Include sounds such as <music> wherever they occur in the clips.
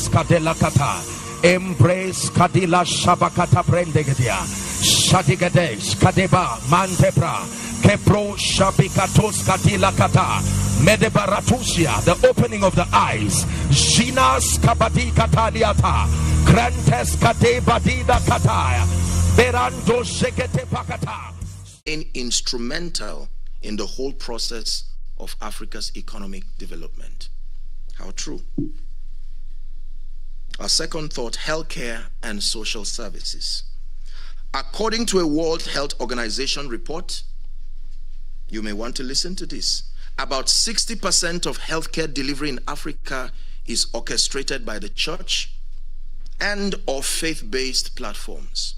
Embrace Kadela Kata. Embrace Kadila Shabakata Brendegedia. Shadigadesh Kadeba Mantebra. Kepro Shabikatos Kadila Kata. Medebaratusia, the opening of the eyes. Jinas Kabadi Kataliata. Grantes Kadebadida Kataya. Berando Shekete Pakata. In instrumental in the whole process of Africa's economic development. How true. Our second thought healthcare and social services. According to a World Health Organization report, you may want to listen to this. About 60% of healthcare delivery in Africa is orchestrated by the church and or faith-based platforms.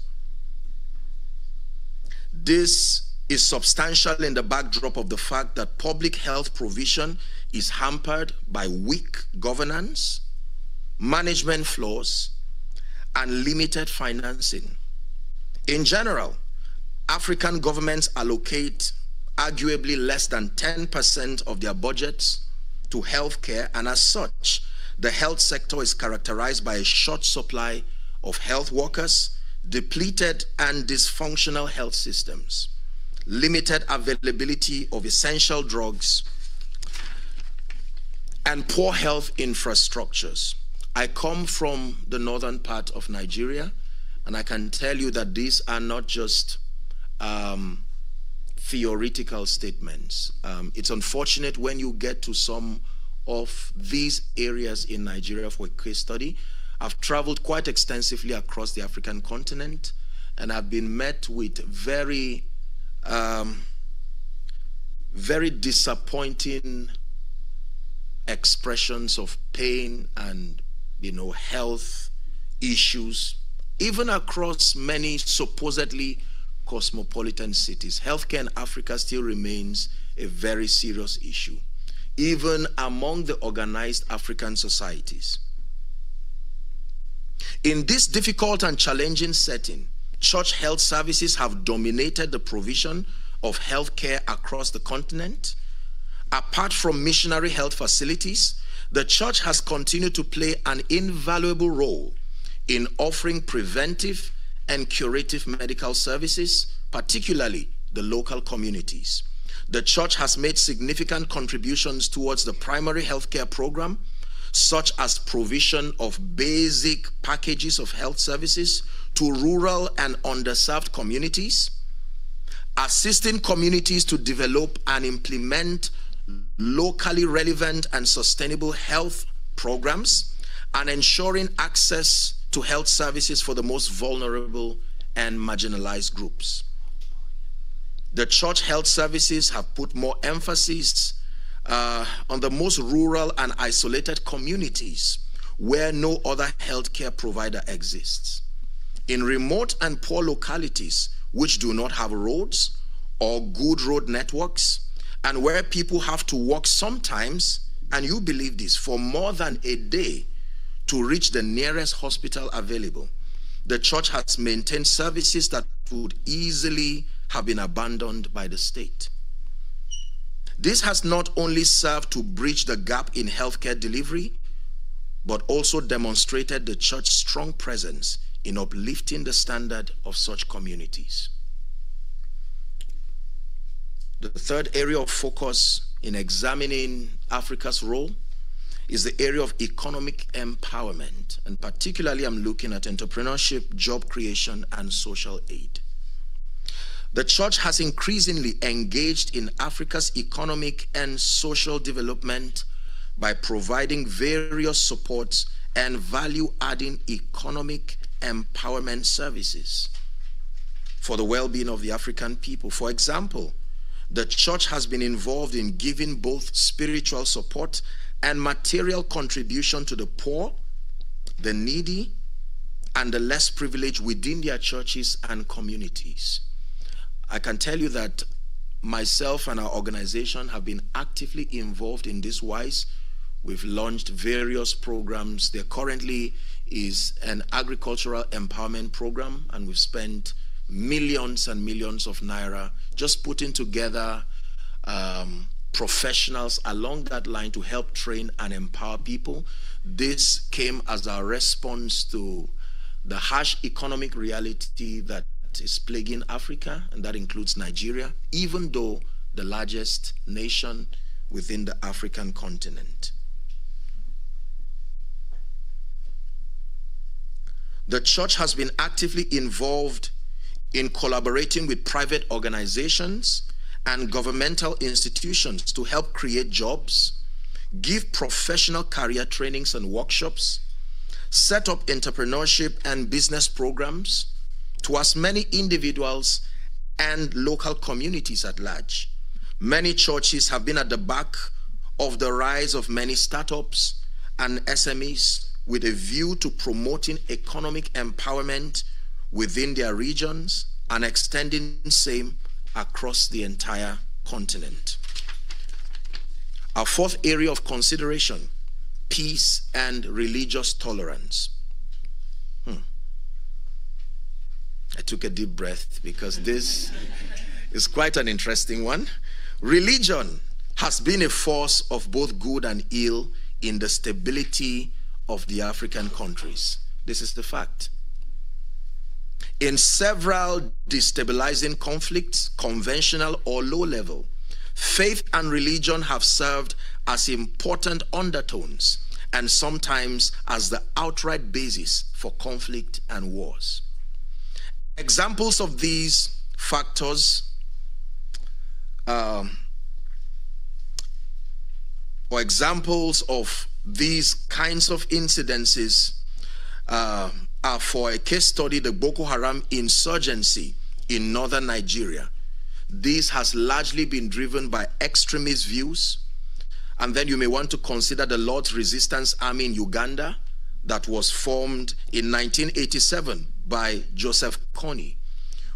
This is substantial in the backdrop of the fact that public health provision is hampered by weak governance, management flaws, and limited financing. In general, African governments allocate arguably less than 10% of their budgets to healthcare, and as such, the health sector is characterized by a short supply of health workers, depleted and dysfunctional health systems, limited availability of essential drugs, and poor health infrastructures. I come from the northern part of Nigeria, and I can tell you that these are not just um, theoretical statements. Um, it's unfortunate when you get to some of these areas in Nigeria for a case study. I've traveled quite extensively across the African continent, and I've been met with very, um, very disappointing expressions of pain and you know health issues even across many supposedly cosmopolitan cities. Healthcare in africa still remains a very serious issue even among the organized african societies. In this difficult and challenging setting church health services have dominated the provision of healthcare across the continent. Apart from missionary health facilities, the church has continued to play an invaluable role in offering preventive and curative medical services, particularly the local communities. The church has made significant contributions towards the primary healthcare program, such as provision of basic packages of health services to rural and underserved communities, assisting communities to develop and implement locally relevant and sustainable health programs, and ensuring access to health services for the most vulnerable and marginalized groups. The church health services have put more emphasis uh, on the most rural and isolated communities where no other healthcare provider exists. In remote and poor localities which do not have roads or good road networks, and where people have to walk sometimes, and you believe this, for more than a day to reach the nearest hospital available. The church has maintained services that would easily have been abandoned by the state. This has not only served to bridge the gap in healthcare delivery, but also demonstrated the church's strong presence in uplifting the standard of such communities. The third area of focus in examining Africa's role is the area of economic empowerment. And particularly, I'm looking at entrepreneurship, job creation, and social aid. The church has increasingly engaged in Africa's economic and social development by providing various supports and value adding economic empowerment services for the well being of the African people. For example, the church has been involved in giving both spiritual support and material contribution to the poor, the needy, and the less privileged within their churches and communities. I can tell you that myself and our organization have been actively involved in this wise. We've launched various programs. There currently is an agricultural empowerment program, and we've spent millions and millions of naira just putting together um, professionals along that line to help train and empower people. This came as a response to the harsh economic reality that is plaguing Africa, and that includes Nigeria, even though the largest nation within the African continent. The church has been actively involved in collaborating with private organizations and governmental institutions to help create jobs, give professional career trainings and workshops, set up entrepreneurship and business programs to as many individuals and local communities at large. Many churches have been at the back of the rise of many startups and SMEs with a view to promoting economic empowerment within their regions and extending the same across the entire continent. Our fourth area of consideration peace and religious tolerance. Hmm. I took a deep breath because this <laughs> is quite an interesting one. Religion has been a force of both good and ill in the stability of the African countries. This is the fact. In several destabilizing conflicts, conventional or low level, faith and religion have served as important undertones and sometimes as the outright basis for conflict and wars. Examples of these factors um, or examples of these kinds of incidences uh, are for a case study the Boko Haram insurgency in northern Nigeria. This has largely been driven by extremist views. And then you may want to consider the Lord's Resistance Army in Uganda that was formed in 1987 by Joseph Kony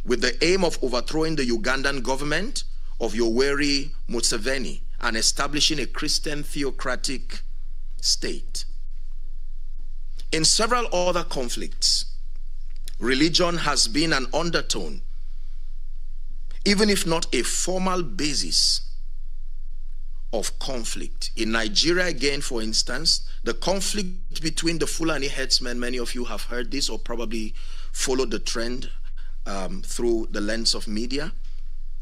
with the aim of overthrowing the Ugandan government of Yoweri Museveni and establishing a Christian theocratic state. In several other conflicts, religion has been an undertone, even if not a formal basis of conflict. In Nigeria, again, for instance, the conflict between the Fulani headsmen, many of you have heard this or probably followed the trend um, through the lens of media.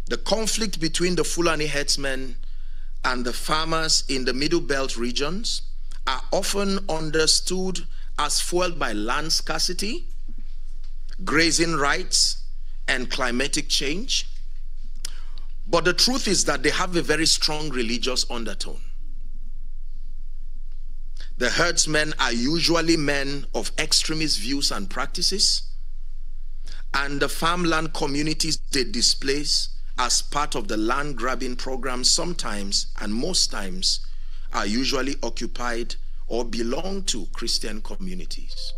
The conflict between the Fulani headsmen and the farmers in the Middle Belt regions are often understood as fueled by land scarcity, grazing rights, and climatic change. But the truth is that they have a very strong religious undertone. The herdsmen are usually men of extremist views and practices, and the farmland communities they displace as part of the land grabbing program sometimes and most times are usually occupied or belong to Christian communities.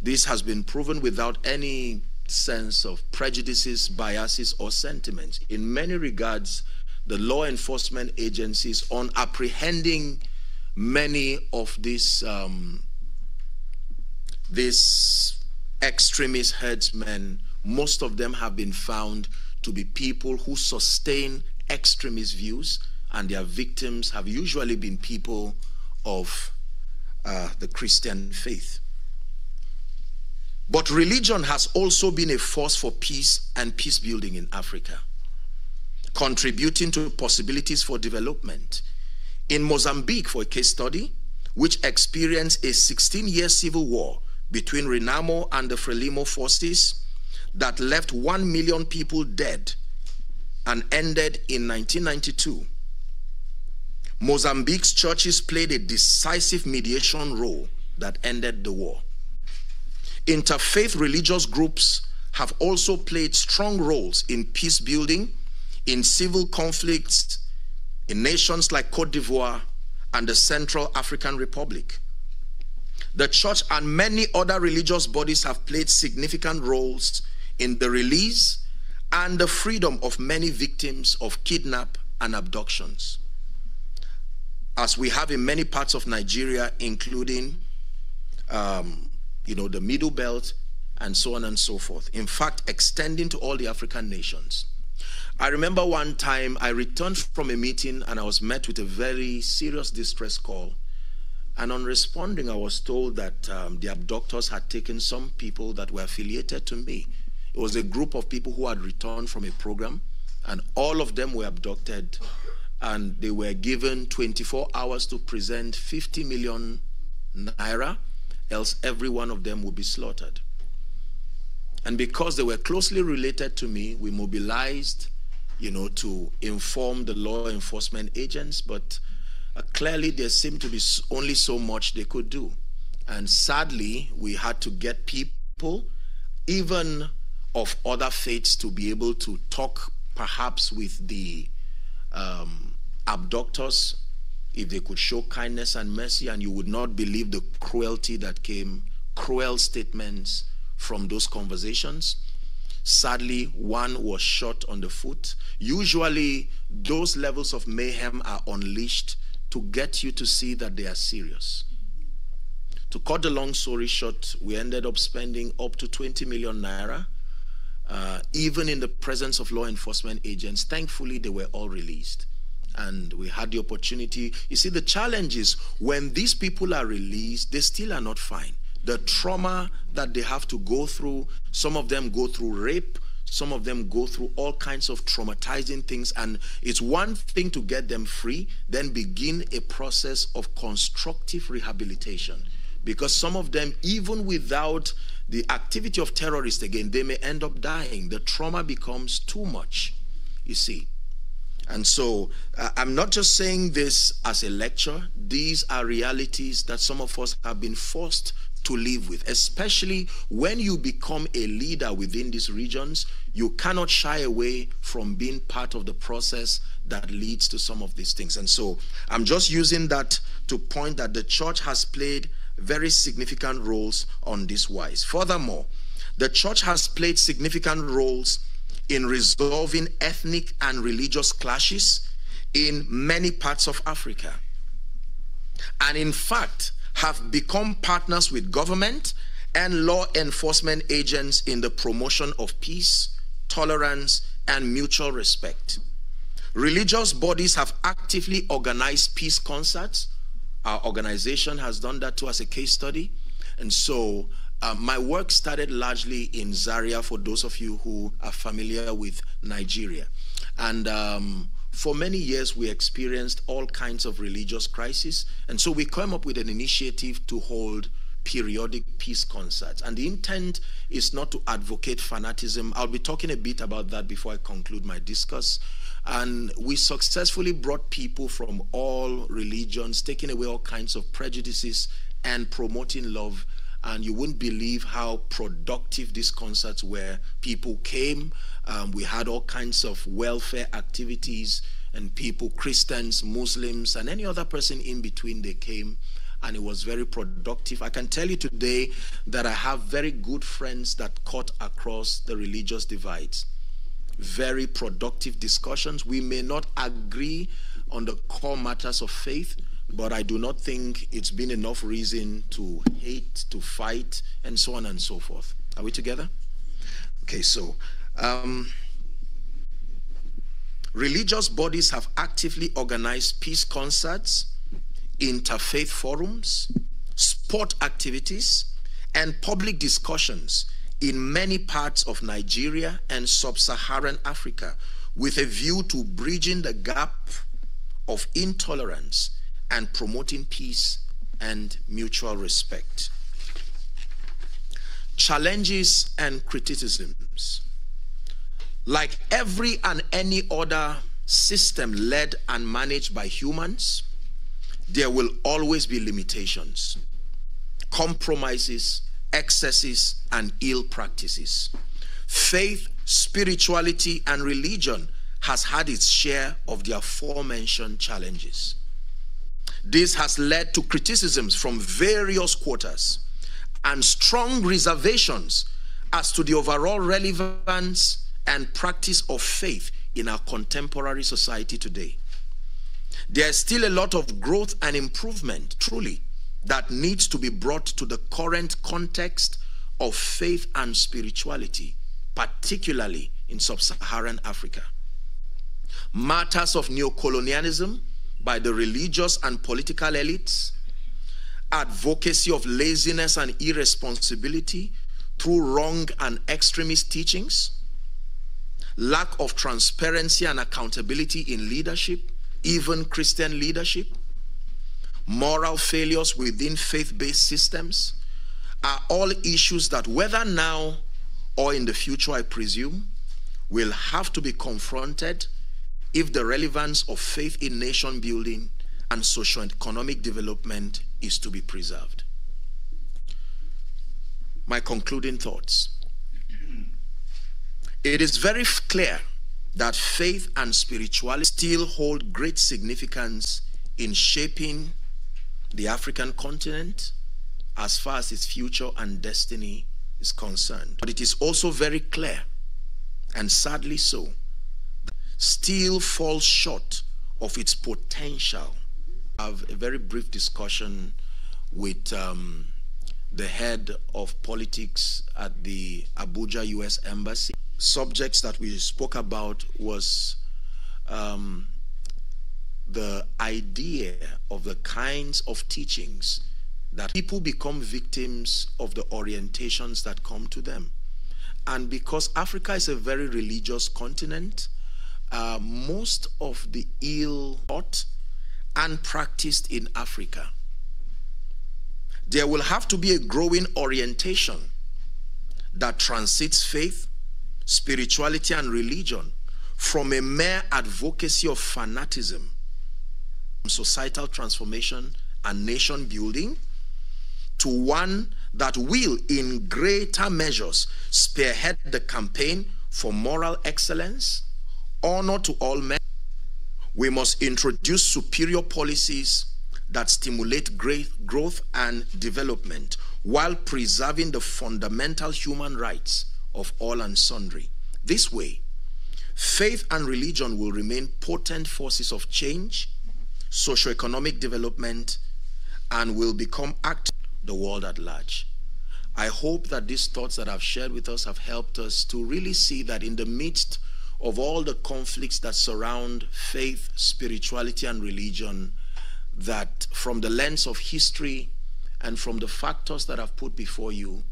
This has been proven without any sense of prejudices, biases, or sentiments. In many regards, the law enforcement agencies on apprehending many of these um, these extremist herdsmen, most of them have been found to be people who sustain extremist views, and their victims have usually been people of uh, the Christian faith. But religion has also been a force for peace and peace building in Africa, contributing to possibilities for development. In Mozambique, for a case study, which experienced a 16 year civil war between Renamo and the Frelimo forces, that left 1 million people dead and ended in 1992. Mozambique's churches played a decisive mediation role that ended the war. Interfaith religious groups have also played strong roles in peace building, in civil conflicts, in nations like Cote d'Ivoire and the Central African Republic. The church and many other religious bodies have played significant roles in the release and the freedom of many victims of kidnap and abductions. As we have in many parts of Nigeria, including um, you know, the Middle Belt and so on and so forth. In fact, extending to all the African nations. I remember one time I returned from a meeting and I was met with a very serious distress call. And on responding, I was told that um, the abductors had taken some people that were affiliated to me. It was a group of people who had returned from a program, and all of them were abducted, and they were given 24 hours to present 50 million naira, else every one of them would be slaughtered. And because they were closely related to me, we mobilized you know, to inform the law enforcement agents, but uh, clearly there seemed to be only so much they could do. And sadly, we had to get people, even of other faiths, to be able to talk perhaps with the um, abductors if they could show kindness and mercy, and you would not believe the cruelty that came, cruel statements from those conversations. Sadly, one was shot on the foot. Usually, those levels of mayhem are unleashed to get you to see that they are serious. To cut the long story short, we ended up spending up to 20 million naira. Uh, even in the presence of law enforcement agents, thankfully, they were all released. And we had the opportunity. You see, the challenge is when these people are released, they still are not fine the trauma that they have to go through. Some of them go through rape, some of them go through all kinds of traumatizing things. And it's one thing to get them free, then begin a process of constructive rehabilitation. Because some of them, even without the activity of terrorists again, they may end up dying. The trauma becomes too much, you see. And so uh, I'm not just saying this as a lecture. These are realities that some of us have been forced to live with, especially when you become a leader within these regions. You cannot shy away from being part of the process that leads to some of these things. And so I'm just using that to point that the church has played very significant roles on this wise. Furthermore, the church has played significant roles in resolving ethnic and religious clashes in many parts of Africa. And in fact, have become partners with government and law enforcement agents in the promotion of peace, tolerance, and mutual respect. Religious bodies have actively organized peace concerts. Our organization has done that too as a case study. And so uh, my work started largely in Zaria for those of you who are familiar with Nigeria. And um, for many years, we experienced all kinds of religious crises. And so we came up with an initiative to hold periodic peace concerts. And the intent is not to advocate fanatism. I'll be talking a bit about that before I conclude my discourse. And we successfully brought people from all religions, taking away all kinds of prejudices and promoting love. And you wouldn't believe how productive these concerts were. People came, um, we had all kinds of welfare activities and people, Christians, Muslims, and any other person in between, they came and it was very productive. I can tell you today that I have very good friends that cut across the religious divides. Very productive discussions. We may not agree on the core matters of faith, but I do not think it's been enough reason to hate, to fight, and so on and so forth. Are we together? Okay, so um, religious bodies have actively organized peace concerts, interfaith forums, sport activities, and public discussions in many parts of Nigeria and sub-Saharan Africa with a view to bridging the gap of intolerance and promoting peace and mutual respect. Challenges and criticisms. Like every and any other system led and managed by humans, there will always be limitations, compromises, excesses, and ill practices. Faith, spirituality, and religion has had its share of the aforementioned challenges. This has led to criticisms from various quarters and strong reservations as to the overall relevance and practice of faith in our contemporary society today. There's still a lot of growth and improvement, truly, that needs to be brought to the current context of faith and spirituality, particularly in sub Saharan Africa. matters of neocolonialism by the religious and political elites, advocacy of laziness and irresponsibility through wrong and extremist teachings, lack of transparency and accountability in leadership, even Christian leadership, moral failures within faith based systems are all issues that, whether now or in the future, I presume, will have to be confronted if the relevance of faith in nation building and socio-economic development is to be preserved. My concluding thoughts. It is very clear that faith and spirituality still hold great significance in shaping the African continent as far as its future and destiny is concerned. But it is also very clear, and sadly so, still falls short of its potential. I have a very brief discussion with um, the head of politics at the Abuja U.S. Embassy. Subjects that we spoke about was um, the idea of the kinds of teachings that people become victims of the orientations that come to them. And because Africa is a very religious continent, uh, most of the ill taught and practiced in Africa. There will have to be a growing orientation that transits faith, spirituality, and religion from a mere advocacy of fanaticism, societal transformation, and nation building to one that will, in greater measures, spearhead the campaign for moral excellence honor to all men, we must introduce superior policies that stimulate great growth and development while preserving the fundamental human rights of all and sundry. This way, faith and religion will remain potent forces of change, socio-economic development, and will become active the world at large. I hope that these thoughts that I've shared with us have helped us to really see that in the midst of all the conflicts that surround faith, spirituality, and religion, that from the lens of history and from the factors that I've put before you,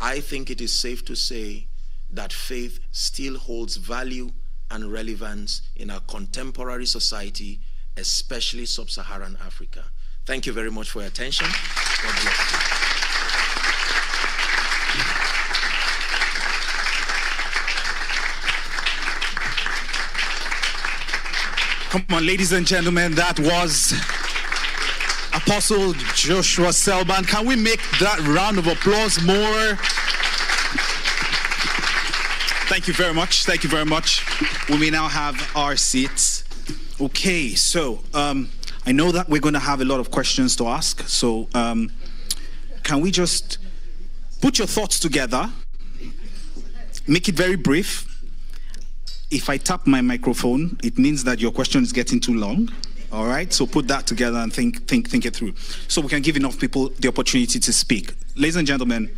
I think it is safe to say that faith still holds value and relevance in our contemporary society, especially sub Saharan Africa. Thank you very much for your attention. God bless you. Come on, ladies and gentlemen, that was Apostle Joshua Selman. Can we make that round of applause more? Thank you very much. Thank you very much. We may now have our seats. Okay, so um, I know that we're going to have a lot of questions to ask. So um, can we just put your thoughts together, make it very brief, if I tap my microphone, it means that your question is getting too long. All right, so put that together and think, think, think it through. So we can give enough people the opportunity to speak. Ladies and gentlemen,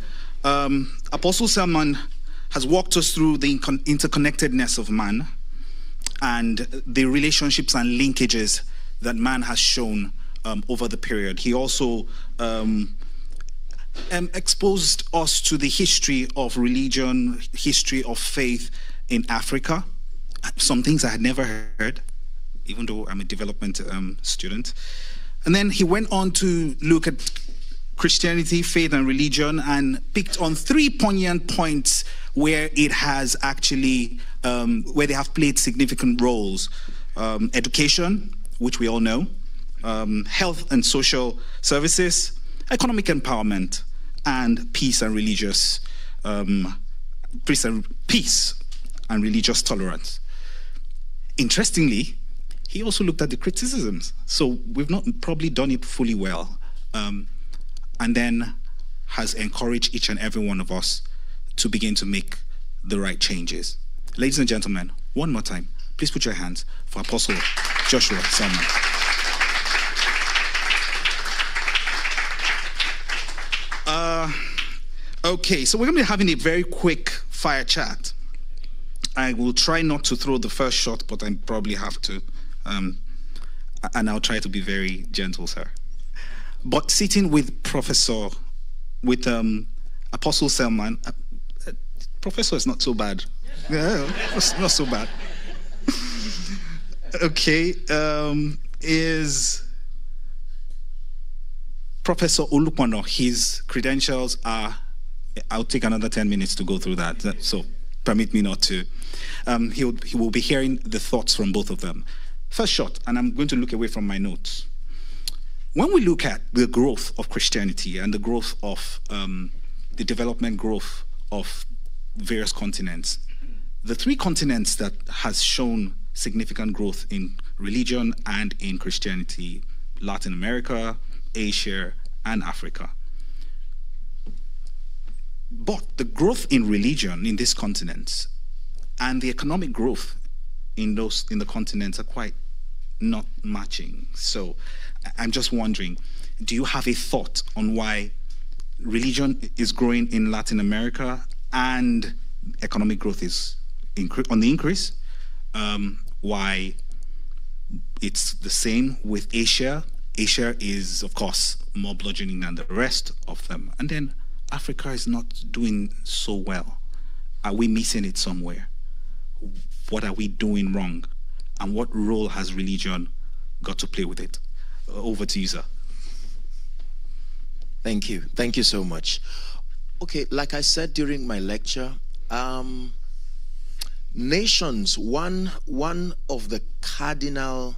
um, Apostle Selman has walked us through the interconnectedness of man and the relationships and linkages that man has shown um, over the period. He also um, um, exposed us to the history of religion, history of faith in Africa some things I had never heard, even though I'm a development um, student. And then he went on to look at Christianity, faith, and religion, and picked on three poignant points where it has actually, um, where they have played significant roles um, education, which we all know, um, health and social services, economic empowerment, and peace and religious um, peace and, peace and religious tolerance. Interestingly, he also looked at the criticisms. So we've not probably done it fully well. Um, and then has encouraged each and every one of us to begin to make the right changes. Ladies and gentlemen, one more time, please put your hands for Apostle Joshua Selman. Uh, okay, so we're going to be having a very quick fire chat. I will try not to throw the first shot, but I probably have to. Um, and I'll try to be very gentle, sir. But sitting with Professor, with um, Apostle Selman, uh, uh, Professor is not so bad. Yeah, it's not so bad. <laughs> okay, um, is Professor Olupona. His credentials are, I'll take another 10 minutes to go through that. So permit me not to. Um, he, will, he will be hearing the thoughts from both of them. First shot, and I'm going to look away from my notes. When we look at the growth of Christianity and the growth of um, the development growth of various continents, the three continents that has shown significant growth in religion and in Christianity, Latin America, Asia, and Africa. But the growth in religion in this continent and the economic growth in those in the continents are quite not matching. So I'm just wondering, do you have a thought on why religion is growing in Latin America and economic growth is on the increase? Um, why it's the same with Asia? Asia is, of course, more bludgeoning than the rest of them. And then Africa is not doing so well. Are we missing it somewhere? What are we doing wrong? And what role has religion got to play with it? Uh, over to you, sir. Thank you. Thank you so much. Okay, like I said during my lecture, um, nations, one, one of the cardinal,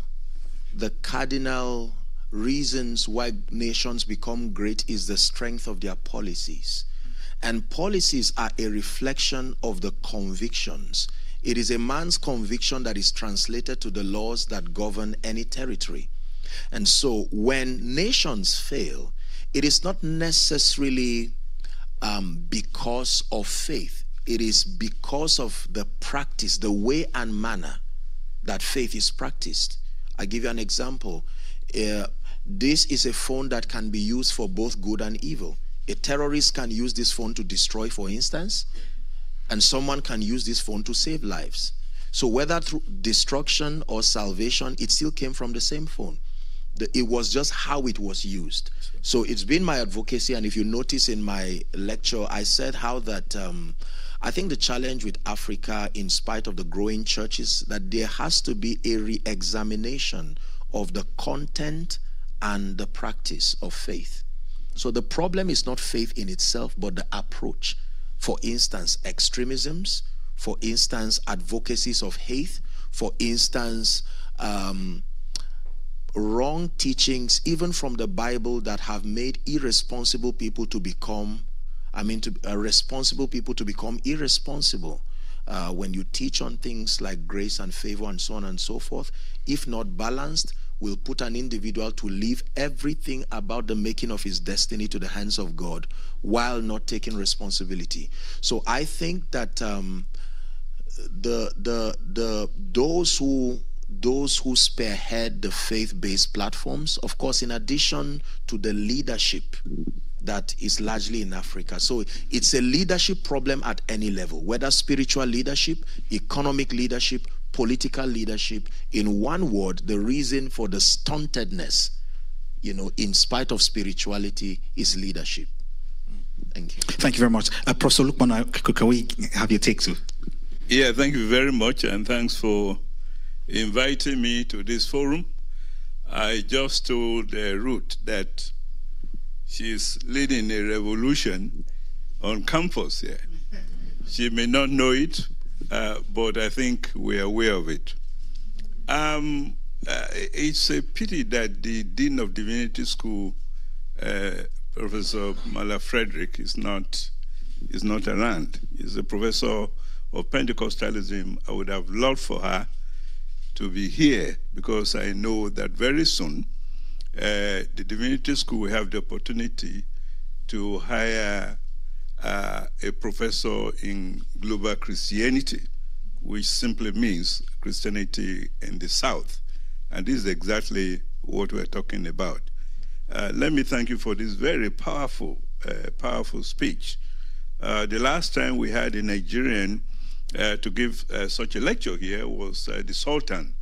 the cardinal reasons why nations become great is the strength of their policies. And policies are a reflection of the convictions. It is a man's conviction that is translated to the laws that govern any territory. And so when nations fail, it is not necessarily um, because of faith, it is because of the practice, the way and manner that faith is practiced. I give you an example. Uh, this is a phone that can be used for both good and evil. A terrorist can use this phone to destroy, for instance, and someone can use this phone to save lives. So whether through destruction or salvation, it still came from the same phone. The, it was just how it was used. So it's been my advocacy, and if you notice in my lecture, I said how that um, I think the challenge with Africa, in spite of the growing churches, that there has to be a re-examination of the content and the practice of faith. So the problem is not faith in itself, but the approach. For instance, extremisms, for instance, advocacies of hate, for instance, um, wrong teachings, even from the Bible, that have made irresponsible people to become, I mean, to uh, responsible people to become irresponsible. Uh, when you teach on things like grace and favor and so on and so forth, if not balanced, will put an individual to leave everything about the making of his destiny to the hands of God while not taking responsibility. So I think that um, the the the those who those who spearhead the faith-based platforms, of course, in addition to the leadership that is largely in Africa. So it's a leadership problem at any level, whether spiritual leadership, economic leadership, political leadership. In one word, the reason for the stuntedness, you know, in spite of spirituality, is leadership. Thank you. Thank you very much. Uh, Professor Lukman, uh, can we have your take too? Yeah, thank you very much, and thanks for inviting me to this forum. I just told uh, Ruth that she's leading a revolution on campus here. She may not know it, uh, but I think we're aware of it. Um, uh, it's a pity that the Dean of Divinity School, uh, Professor Marla Frederick, is not, is not around. He's a professor of Pentecostalism. I would have loved for her to be here because I know that very soon uh, the Divinity School will have the opportunity to hire uh, a professor in global Christianity, which simply means Christianity in the South. And this is exactly what we're talking about. Uh, let me thank you for this very powerful, uh, powerful speech. Uh, the last time we had a Nigerian uh, to give uh, such a lecture here was the Sultan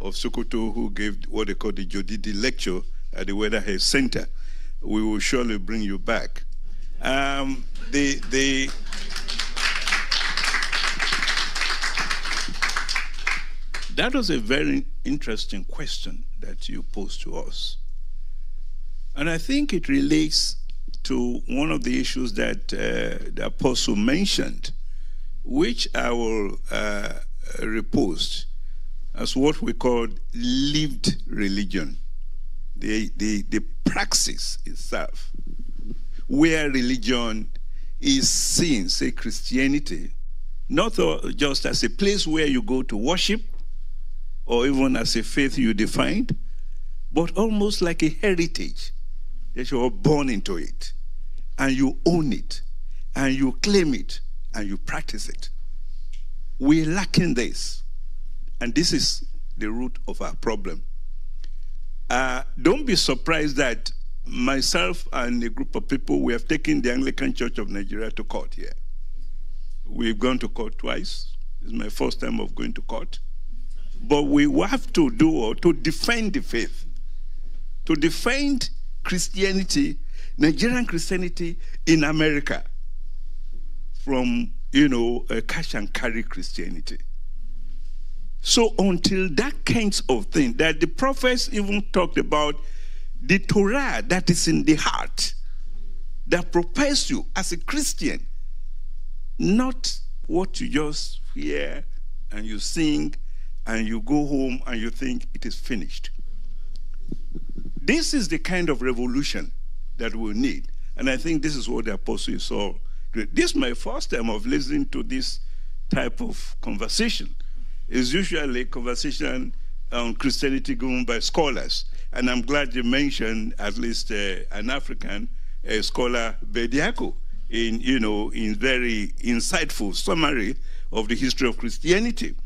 of Sokoto, who gave what they call the Jodidi lecture at the Weatherhead Center. We will surely bring you back. Um, the, the, that was a very interesting question that you posed to us. And I think it relates to one of the issues that uh, the apostle mentioned, which I will uh, repost as what we call lived religion, the, the, the praxis itself, where religion is seen, say Christianity, not just as a place where you go to worship or even as a faith you defined, but almost like a heritage that you are born into it and you own it and you claim it and you practice it. We're lacking this. And this is the root of our problem. Uh, don't be surprised that myself and a group of people, we have taken the Anglican Church of Nigeria to court here. We've gone to court twice. It's my first time of going to court. But we have to do to defend the faith, to defend Christianity, Nigerian Christianity in America from, you know, a cash and carry Christianity. So until that kinds of thing, that the prophets even talked about the Torah that is in the heart, that prepares you as a Christian, not what you just hear and you sing and you go home and you think it is finished. This is the kind of revolution that we need. And I think this is what the apostle saw. This is my first time of listening to this type of conversation. It's usually a conversation on Christianity given by scholars. And I'm glad you mentioned at least uh, an African uh, scholar, Bediako, in, you know, in very insightful summary of the history of Christianity.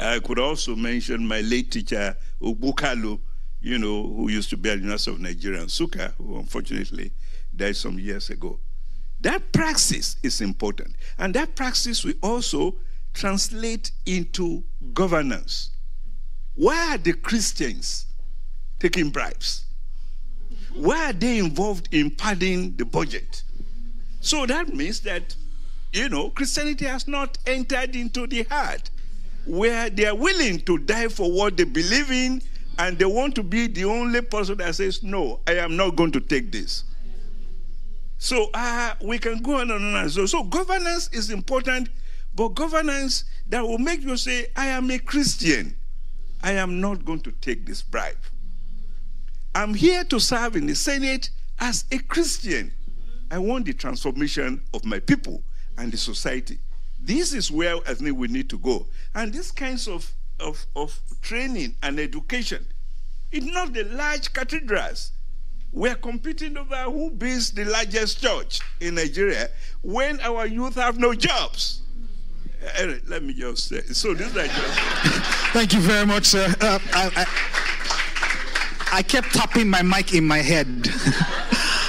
I could also mention my late teacher, Ogbu Kalu, you know, who used to be at the University of Nigeria, Nsukka, who unfortunately died some years ago. That praxis is important. And that praxis will also translate into governance. Why are the Christians taking bribes? Why are they involved in padding the budget? So that means that, you know, Christianity has not entered into the heart where they are willing to die for what they believe in and they want to be the only person that says, No, I am not going to take this. So uh, we can go on and on. So, so governance is important, but governance that will make you say, I am a Christian. I am not going to take this bribe. I'm here to serve in the Senate as a Christian. I want the transformation of my people and the society. This is where I think we need to go. And these kinds of of, of training and education. It's not the large cathedrals. We're competing over who builds the largest church in Nigeria when our youth have no jobs. Uh, let me just say. So this is just. Thank you very much, sir. Uh, I, I, I kept tapping my mic in my head. <laughs>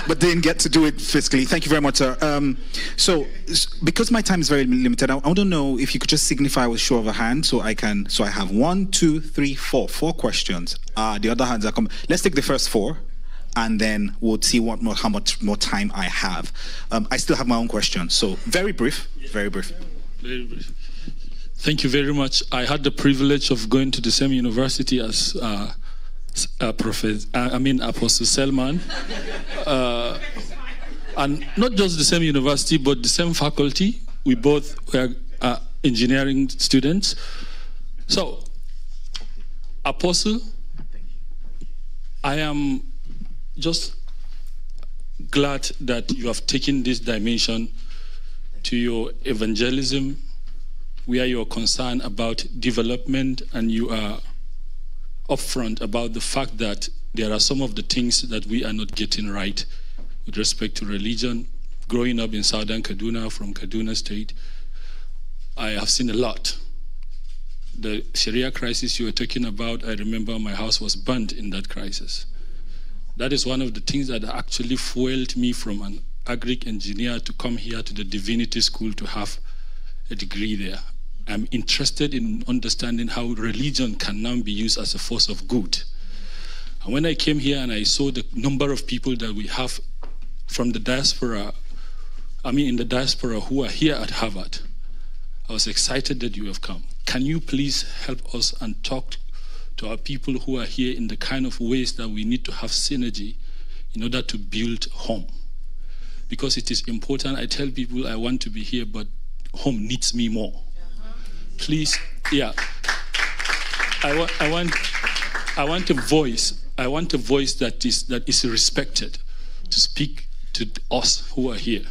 but didn't get to do it physically. Thank you very much, sir. Um, so, because my time is very limited, I, want to know if you could just signify with show of a hand, so I can. So I have one, two, three, four, four questions. Uh, the other hands are coming. Let's take the first four, and then we'll see what more, how much more time I have. Um, I still have my own question, so very brief, very brief. Very brief. Thank you very much. I had the privilege of going to the same university as. Uh, uh, Prophet, uh, I mean Apostle Selman, uh, and not just the same university, but the same faculty. We both were uh, engineering students. So, Apostle, I am just glad that you have taken this dimension to your evangelism, where you are concerned about development and you are upfront about the fact that there are some of the things that we are not getting right with respect to religion. Growing up in southern Kaduna from Kaduna State, I have seen a lot. The Sharia crisis you were talking about, I remember my house was burnt in that crisis. That is one of the things that actually fueled me from an agric engineer to come here to the divinity school to have a degree there. I'm interested in understanding how religion can now be used as a force of good. And when I came here and I saw the number of people that we have from the diaspora, I mean, in the diaspora who are here at Harvard, I was excited that you have come. Can you please help us and talk to our people who are here in the kind of ways that we need to have synergy in order to build home? Because it is important. I tell people I want to be here, but home needs me more. Please, yeah. I, wa- I want, I want a voice. I want a voice that is that is respected to speak to us who are here.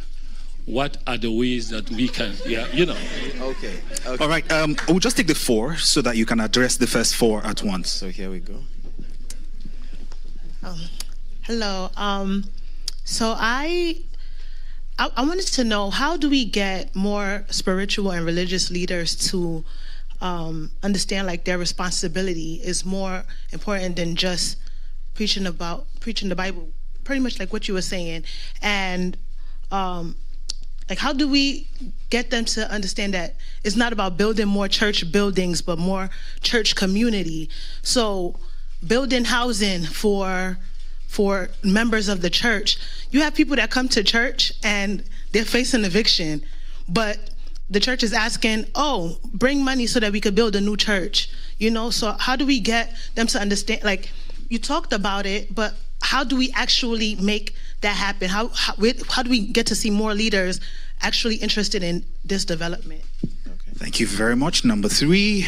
What are the ways that we can, yeah, you know? Okay. okay. All right, um, we'll just take the four so that you can address the first four at once. So here we go. Um, hello. Um, so I, I, I wanted to know how do we get more spiritual and religious leaders to um, understand like their responsibility is more important than just preaching about preaching the Bible, pretty much like what you were saying, and um, like how do we get them to understand that it's not about building more church buildings, but more church community. So building housing for for members of the church. You have people that come to church and they're facing eviction, but the church is asking, "Oh, bring money so that we could build a new church." You know, so how do we get them to understand like you talked about it, but how do we actually make that happen? How how, how do we get to see more leaders actually interested in this development? Thank you very much. Number three.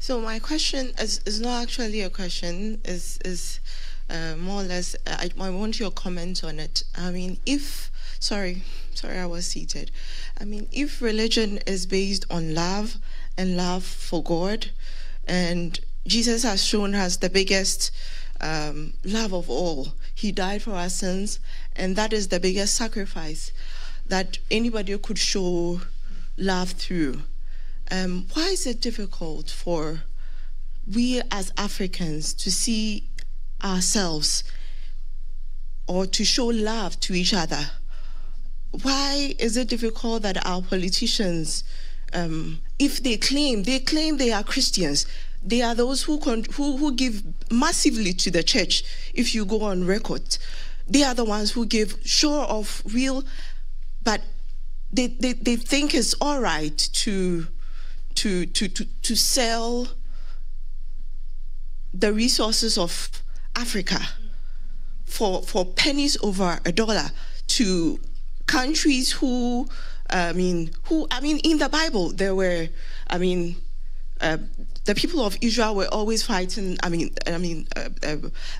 So my question is, is not actually a question. is is uh, more or less. I, I want your comment on it. I mean, if sorry, sorry, I was seated. I mean, if religion is based on love and love for God, and Jesus has shown us the biggest um, love of all. He died for our sins, and that is the biggest sacrifice that anybody could show love through. Um, why is it difficult for we as Africans to see ourselves or to show love to each other? Why is it difficult that our politicians, um, if they claim they claim they are Christians, they are those who, who who give massively to the church. If you go on record, they are the ones who give sure of real, but they, they, they think it's all right to to to to, to sell the resources of Africa for for pennies over a dollar to countries who I mean who I mean in the Bible there were I mean uh, the people of Israel were always fighting I mean I mean uh, uh,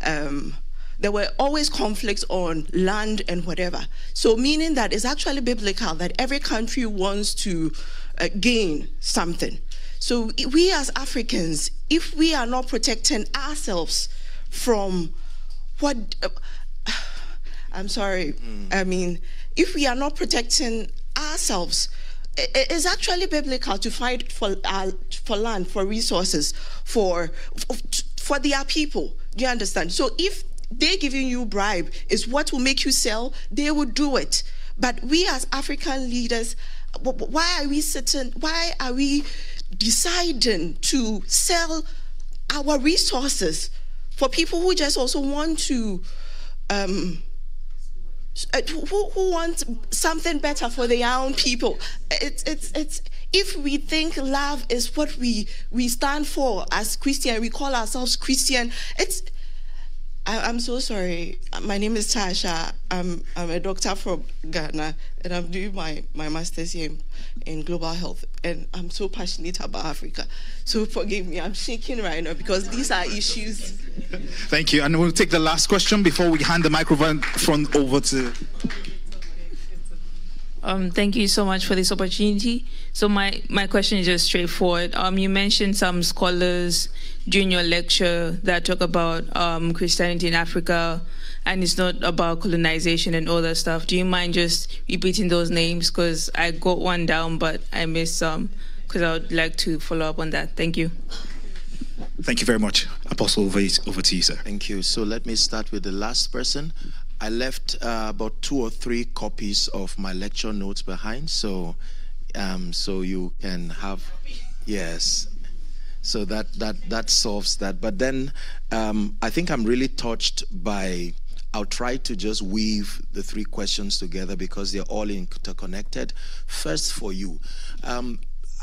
um, there were always conflicts on land and whatever. So, meaning that it's actually biblical that every country wants to uh, gain something. So, we as Africans, if we are not protecting ourselves from what, uh, <sighs> I'm sorry, mm. I mean, if we are not protecting ourselves, it's actually biblical to fight for uh, for land, for resources, for for their people. Do you understand? So if they giving you bribe is what will make you sell, they will do it. But we as African leaders, why are we sitting, why are we deciding to sell our resources for people who just also want to um, uh, who, who want something better for their own people? It's it's it's if we think love is what we we stand for as christian we call ourselves christian it's I, am so sorry. My name is Tasha. I'm, I'm a doctor from Ghana, and I'm doing my, my master's in, in global health. And I'm so passionate about Africa. So forgive me, I'm shaking right now because these are issues. Thank you. And we'll take the last question before we hand the microphone over to. Um, thank you so much for this opportunity. So my, my question is just straightforward. Um, you mentioned some scholars during your lecture that talk about um, Christianity in Africa, and it's not about colonization and all that stuff. Do you mind just repeating those names? Because I got one down, but I missed some. Because I would like to follow up on that. Thank you. Thank you very much. Apostle, over, over to you, sir. Thank you. So let me start with the last person. I left uh, about two or three copies of my lecture notes behind. So Um, so you can have, yes. So that that that solves that. But then um, I think I'm really touched by. I'll try to just weave the three questions together because they're all interconnected. First, for you, um,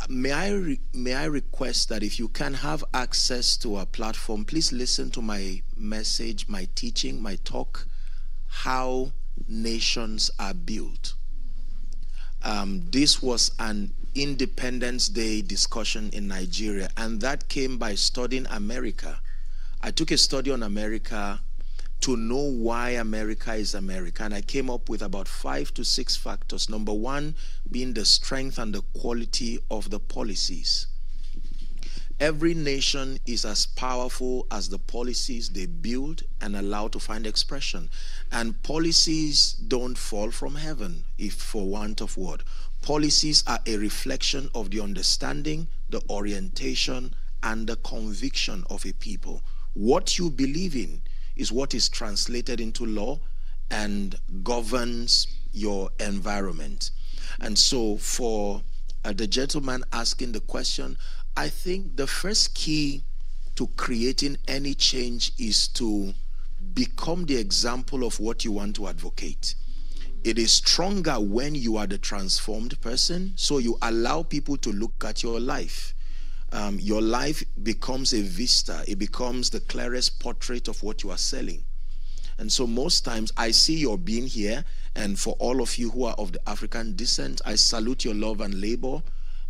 may I may I request that if you can have access to our platform, please listen to my message, my teaching, my talk, how nations are built. Um, this was an Independence Day discussion in Nigeria, and that came by studying America. I took a study on America to know why America is America. And I came up with about five to six factors. Number one being the strength and the quality of the policies. Every nation is as powerful as the policies they build and allow to find expression. And policies don't fall from heaven, if for want of word. Policies are a reflection of the understanding, the orientation, and the conviction of a people. What you believe in is what is translated into law and governs your environment. And so, for uh, the gentleman asking the question, I think the first key to creating any change is to become the example of what you want to advocate. It is stronger when you are the transformed person, so you allow people to look at your life um, your life becomes a vista, it becomes the clearest portrait of what you are selling. And so, most times, I see your being here, and for all of you who are of the African descent, I salute your love and labor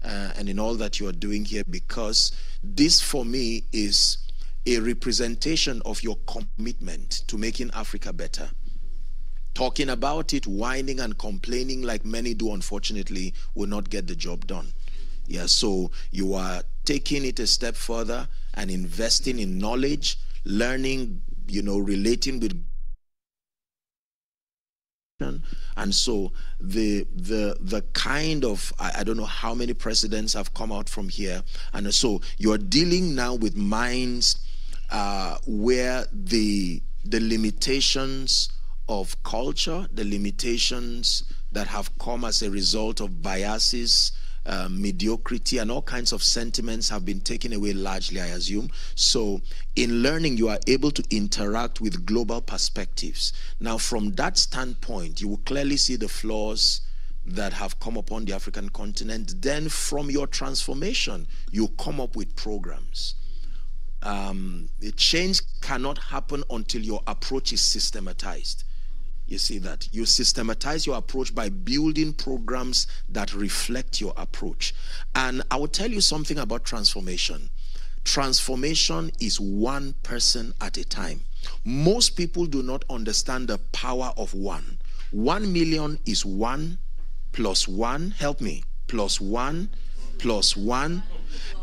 uh, and in all that you are doing here because this, for me, is a representation of your commitment to making Africa better. Talking about it, whining and complaining like many do, unfortunately, will not get the job done. Yeah, so you are taking it a step further and investing in knowledge, learning, you know, relating with and so the the the kind of I, I, don't know how many presidents have come out from here and so you're dealing now with minds uh, where the the limitations of culture the limitations that have come as a result of biases uh, mediocrity and all kinds of sentiments have been taken away largely, I assume. So, in learning, you are able to interact with global perspectives. Now, from that standpoint, you will clearly see the flaws that have come upon the African continent. Then, from your transformation, you come up with programs. Um, the change cannot happen until your approach is systematized. You see that? You systematize your approach by building programs that reflect your approach. And I will tell you something about transformation. Transformation is one person at a time. Most people do not understand the power of one. One million is one plus one, help me, plus one plus one.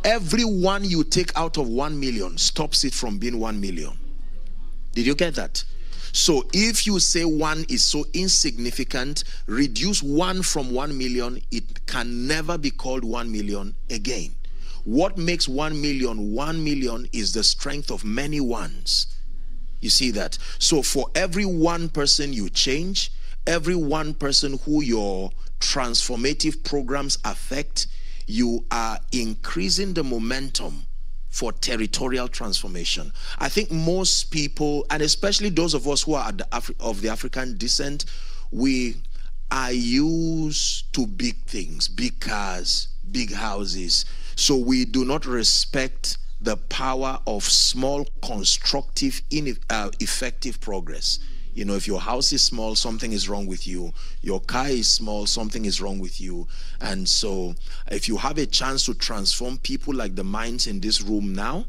Every one you take out of one million stops it from being one million. Did you get that? So if you say one is so insignificant, reduce one from one million, it can never be called one million again. What makes one million one million is the strength of many ones. You see that? So for every one person you change, every one person who your transformative programs affect, you are increasing the momentum for territorial transformation. I think most people, and especially those of us who are the of the African descent, we are used to big things, big cars, big houses. So we do not respect the power of small, constructive, uh, effective progress. You know, if your house is small, something is wrong with you. Your car is small, something is wrong with you. And so, if you have a chance to transform people like the minds in this room now,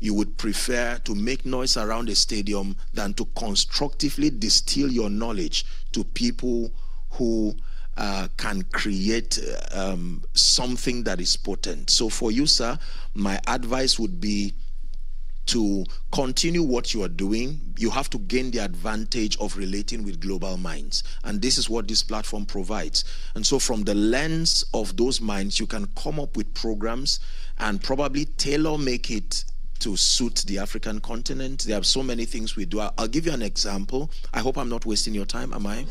you would prefer to make noise around a stadium than to constructively distill your knowledge to people who uh, can create um, something that is potent. So, for you, sir, my advice would be to continue what you are doing, you have to gain the advantage of relating with global minds. And this is what this platform provides. And so, from the lens of those minds, you can come up with programs and probably tailor make it to suit the African continent. There are so many things we do. I'll give you an example. I hope I'm not wasting your time, am I?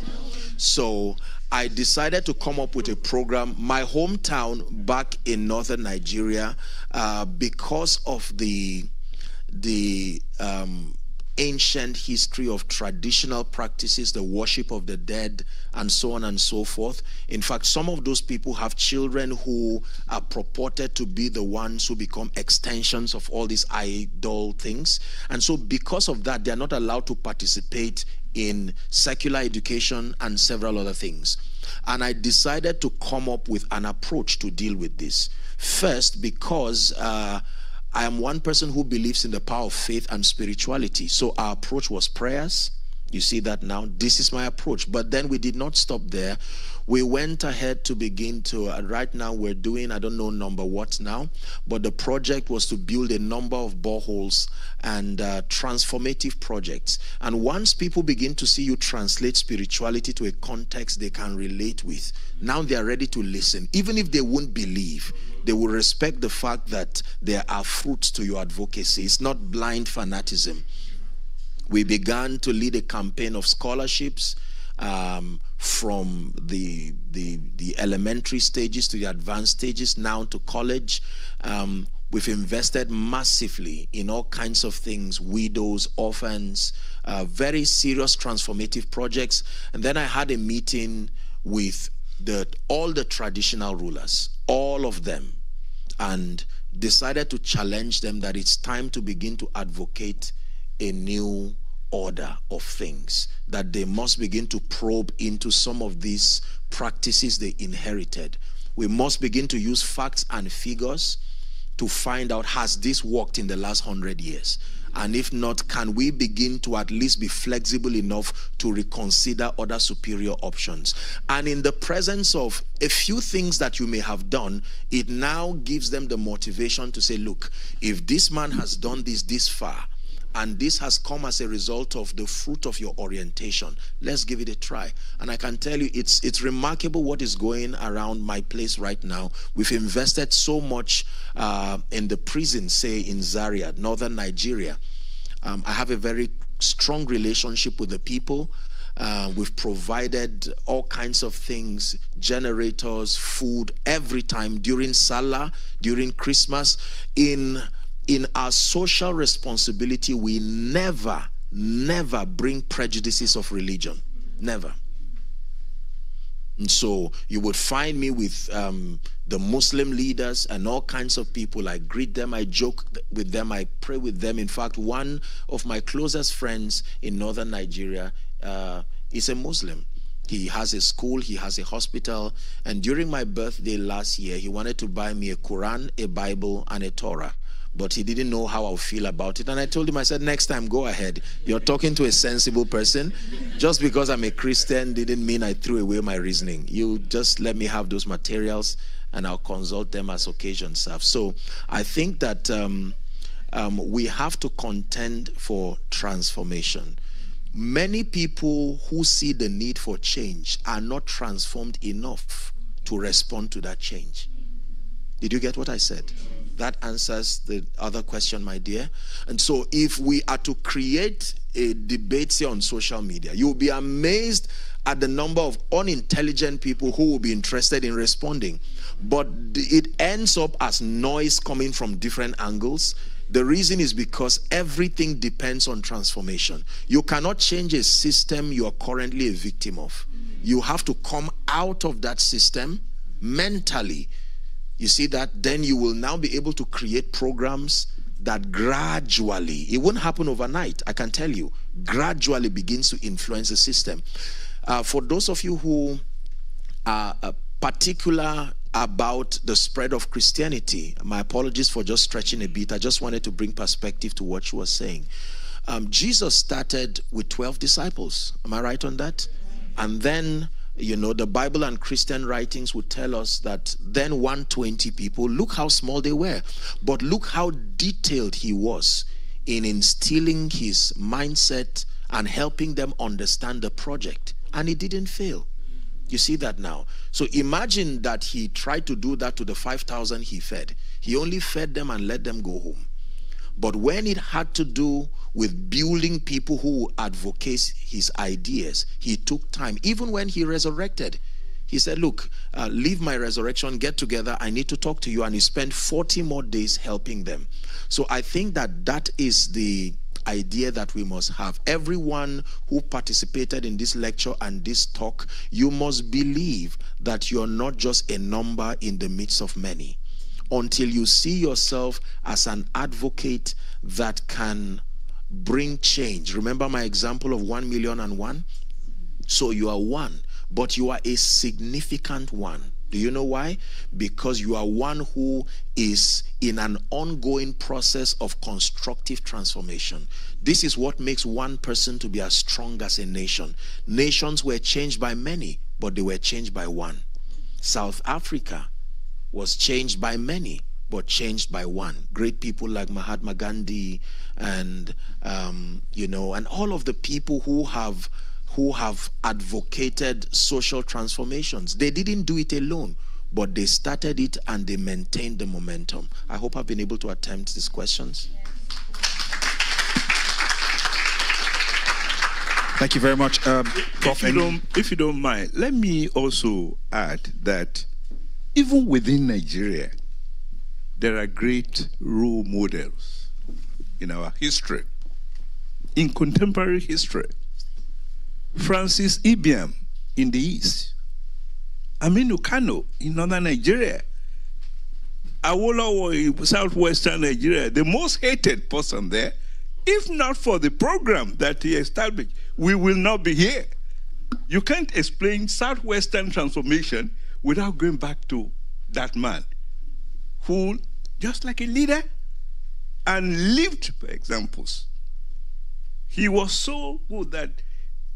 So I decided to come up with a program. My hometown back in northern Nigeria, uh, because of the the um, ancient history of traditional practices, the worship of the dead, and so on and so forth. In fact, some of those people have children who are purported to be the ones who become extensions of all these idol things. And so, because of that, they are not allowed to participate in secular education and several other things. And I decided to come up with an approach to deal with this. First, because uh, I am one person who believes in the power of faith and spirituality. So our approach was prayers. You see that now? This is my approach. But then we did not stop there. We went ahead to begin to, uh, right now we're doing, I don't know number what now, but the project was to build a number of boreholes and uh, transformative projects. And once people begin to see you translate spirituality to a context they can relate with, now they are ready to listen. Even if they won't believe, they will respect the fact that there are fruits to your advocacy. It's not blind fanaticism. We began to lead a campaign of scholarships um, from the, the, the elementary stages to the advanced stages, now to college. Um, we've invested massively in all kinds of things widows, orphans, uh, very serious transformative projects. And then I had a meeting with the, all the traditional rulers, all of them, and decided to challenge them that it's time to begin to advocate a new order of things, that they must begin to probe into some of these practices they inherited. We must begin to use facts and figures to find out has this worked in the last hundred years? And if not, can we begin to at least be flexible enough to reconsider other superior options? And in the presence of a few things that you may have done, it now gives them the motivation to say, look, if this man has done this this far, and this has come as a result of the fruit of your orientation let's give it a try and i can tell you it's it's remarkable what is going around my place right now we've invested so much uh, in the prison say in zaria northern nigeria um, i have a very strong relationship with the people uh, we've provided all kinds of things generators food every time during salah during christmas in in our social responsibility, we never, never bring prejudices of religion. Never. And so you would find me with um, the Muslim leaders and all kinds of people. I greet them, I joke with them, I pray with them. In fact, one of my closest friends in northern Nigeria uh, is a Muslim. He has a school, he has a hospital. And during my birthday last year, he wanted to buy me a Quran, a Bible, and a Torah but he didn't know how I'll feel about it. And I told him, I said, next time, go ahead. You're talking to a sensible person. Just because I'm a Christian didn't mean I threw away my reasoning. You just let me have those materials and I'll consult them as occasion serves. So I think that um, um, we have to contend for transformation. Many people who see the need for change are not transformed enough to respond to that change. Did you get what I said? That answers the other question, my dear. And so, if we are to create a debate here on social media, you'll be amazed at the number of unintelligent people who will be interested in responding. But it ends up as noise coming from different angles. The reason is because everything depends on transformation. You cannot change a system you are currently a victim of. You have to come out of that system mentally you see that? Then you will now be able to create programs that gradually, it won't happen overnight, I can tell you, gradually begins to influence the system. Uh, for those of you who are uh, particular about the spread of Christianity, my apologies for just stretching a bit. I just wanted to bring perspective to what you were saying. Um, Jesus started with 12 disciples. Am I right on that? And then you know, the Bible and Christian writings would tell us that then 120 people, look how small they were, but look how detailed he was in instilling his mindset and helping them understand the project. And he didn't fail. You see that now. So imagine that he tried to do that to the 5,000 he fed. He only fed them and let them go home. But when it had to do with building people who advocate his ideas. He took time. Even when he resurrected, he said, Look, uh, leave my resurrection, get together. I need to talk to you. And he spent 40 more days helping them. So I think that that is the idea that we must have. Everyone who participated in this lecture and this talk, you must believe that you're not just a number in the midst of many. Until you see yourself as an advocate that can bring change. Remember my example of one million and one? So you are one, but you are a significant one. Do you know why? Because you are one who is in an ongoing process of constructive transformation. This is what makes one person to be as strong as a nation. Nations were changed by many, but they were changed by one. South Africa was changed by many, but changed by one. Great people like Mahatma Gandhi and um, you know, and all of the people who have who have advocated social transformations. They didn't do it alone, but they started it and they maintained the momentum. I hope I've been able to attempt these questions. Thank you very much, um, Prof. If you, don't, if you don't mind, let me also add that even within Nigeria, there are great role models in our history, in contemporary history. Francis Ibiam in the east, Aminu Kano in northern Nigeria, Awolowo in southwestern Nigeria, the most hated person there. If not for the program that he established, we will not be here. You can't explain southwestern transformation without going back to that man who, just like a leader, and lived by examples. He was so good that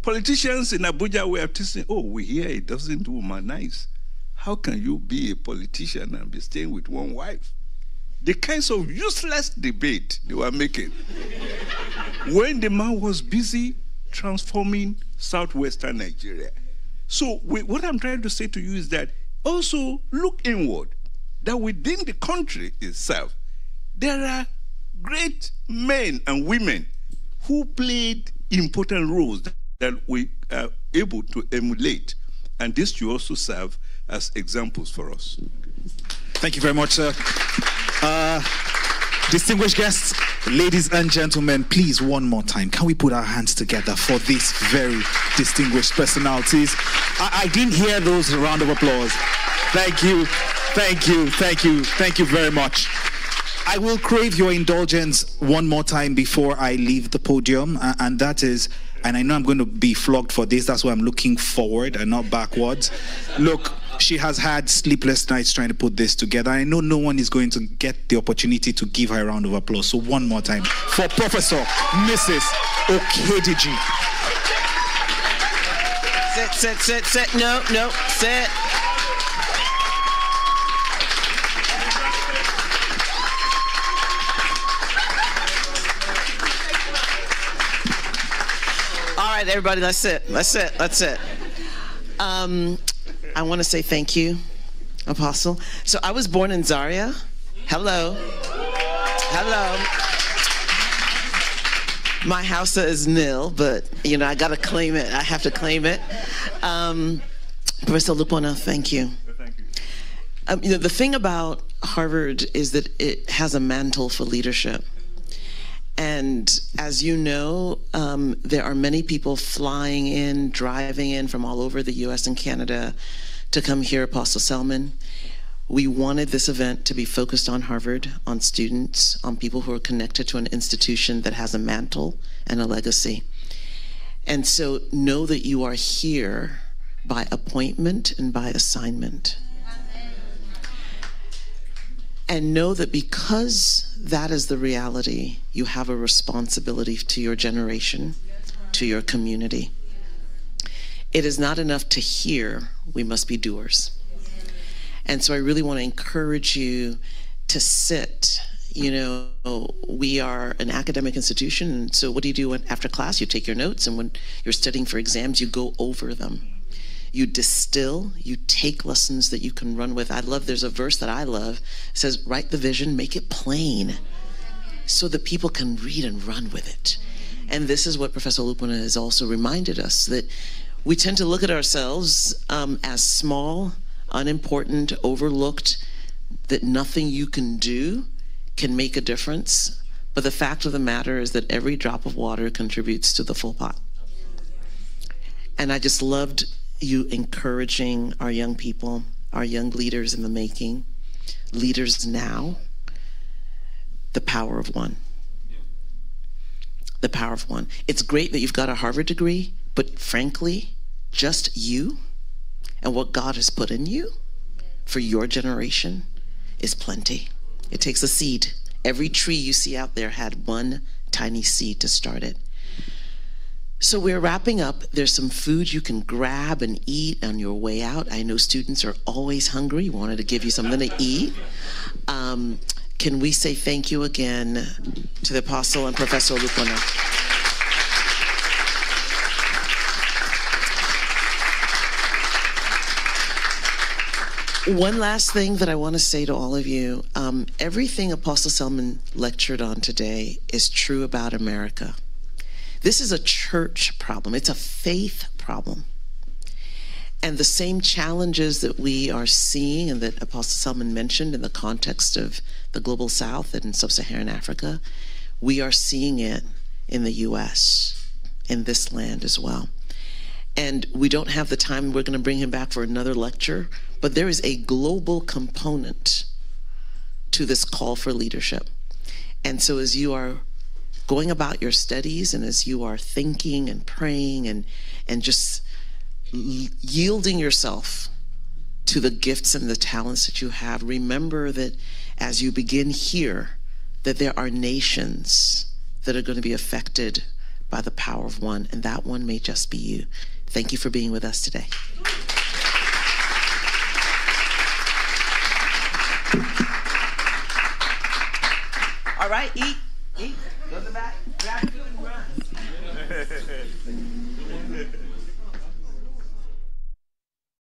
politicians in Abuja were saying, oh, we hear it doesn't do nice. How can you be a politician and be staying with one wife? The kinds of useless debate they were making when the man was busy transforming southwestern Nigeria. So, we, what I'm trying to say to you is that also look inward, that within the country itself, there are great men and women who played important roles that we are able to emulate. And this should also serve as examples for us. Thank you very much, sir. Uh, distinguished guests, ladies and gentlemen, please, one more time, can we put our hands together for these very distinguished personalities? I, I didn't hear those round of applause. Thank you, thank you, thank you, thank you very much. I will crave your indulgence one more time before I leave the podium, and that is, and I know I'm going to be flogged for this, that's why I'm looking forward and not backwards. Look, she has had sleepless nights trying to put this together. I know no one is going to get the opportunity to give her a round of applause. So, one more time for Professor Mrs. Okediji. Sit, sit, sit, sit. No, no, sit. Right, everybody, let's sit. Let's sit. Let's sit. Um, I want to say thank you, Apostle. So I was born in Zaria. Hello. Hello. My house is nil, but you know I gotta claim it. I have to claim it. Um, Professor Olupona, thank you. Thank you. Um, you know the thing about Harvard is that it has a mantle for leadership. And as you know, um, there are many people flying in, driving in from all over the US and Canada to come hear Apostle Selman. We wanted this event to be focused on Harvard, on students, on people who are connected to an institution that has a mantle and a legacy. And so know that you are here by appointment and by assignment. And know that because that is the reality, you have a responsibility to your generation, to your community. It is not enough to hear, we must be doers. And so I really want to encourage you to sit. You know, we are an academic institution, so what do you do after class? You take your notes, and when you're studying for exams, you go over them. You distill, you take lessons that you can run with. I love, there's a verse that I love. It says, Write the vision, make it plain. so that people can read and run with it. And this is what Professor Olupona has also reminded us that we tend to look at ourselves um, as small, unimportant, overlooked, that nothing you can do can make a difference. But the fact of the matter is that every drop of water contributes to the full pot. And I just loved you encouraging our young people, our young leaders in the making, leaders now, the power of one. The power of one. It's great that you've got a Harvard degree, but frankly, just you and what God has put in you for your generation is plenty. It takes a seed. Every tree you see out there had one tiny seed to start it. So we're wrapping up. There's some food you can grab and eat on your way out. I know students are always hungry. Wanted to give you something to eat. Um, can we say thank you again to the Apostle and Professor Olupona? One last thing that I want to say to all of you um, everything Apostle Selman lectured on today is true about America. This is a church problem, it's a faith problem. And the same challenges that we are seeing and that Apostle Selman mentioned in the context of the global south and sub Saharan Africa, we are seeing it in the US, in this land as well. And we don't have the time, we're going to bring him back for another lecture, but there is a global component to this call for leadership. And so as you are going about your studies and as you are thinking and praying and and just yielding yourself to the gifts and the talents that you have remember that as you begin here that there are nations that are going to be affected by the power of one and that one may just be you. Thank you for being with us today. All right eat eat Go to the back, grab food and run. <laughs>